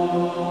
Amen.